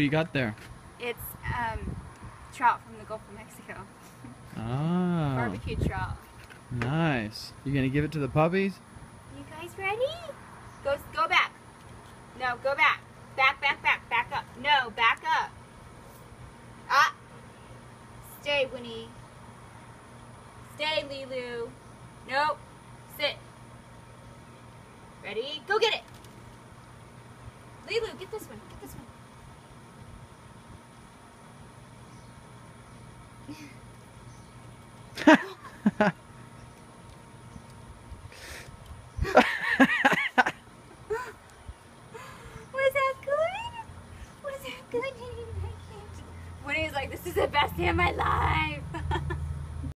What you got there? It's um, trout from the Gulf of Mexico. Ah, Barbecue trout. nice. You gonna give it to the puppies? You guys ready? Go, go back. No, go back. Back, back, back, back up. No, back up. Ah. Stay, Winnie. Stay, Lulu. Nope. Sit. Ready? Go get it. Lulu, get this one. Get this one. was that good? Was that good? Winnie was like, this is the best day of my life.